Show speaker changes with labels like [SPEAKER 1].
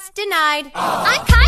[SPEAKER 1] request denied.
[SPEAKER 2] I'm